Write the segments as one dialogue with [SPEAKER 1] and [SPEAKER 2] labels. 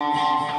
[SPEAKER 1] You.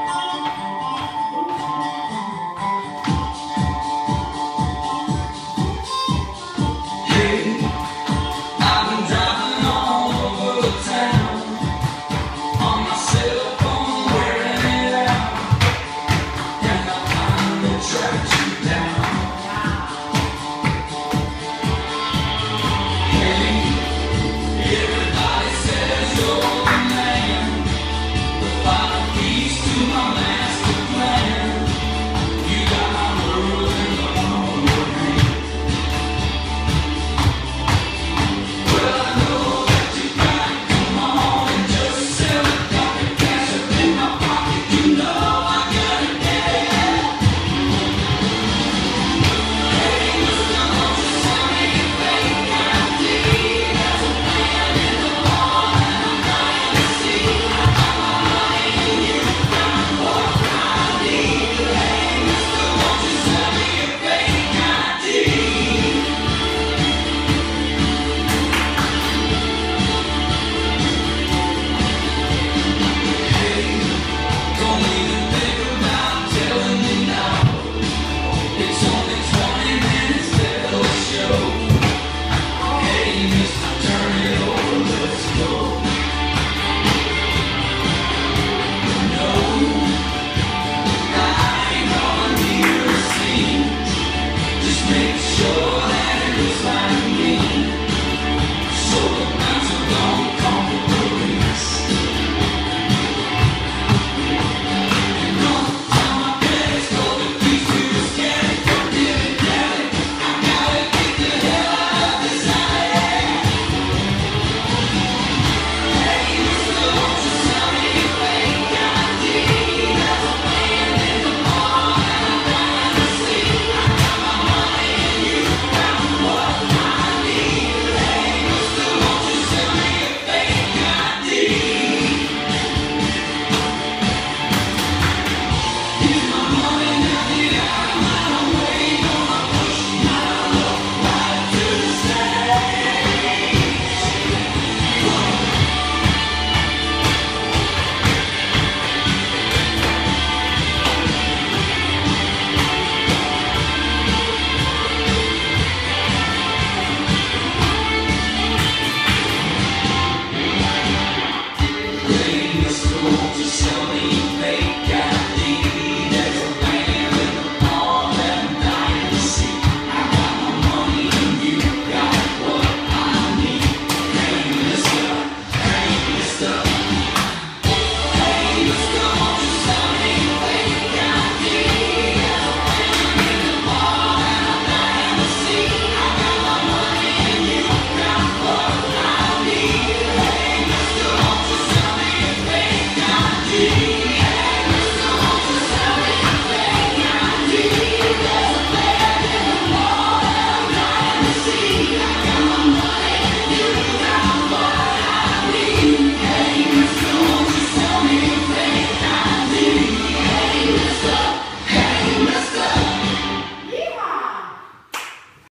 [SPEAKER 1] Show me.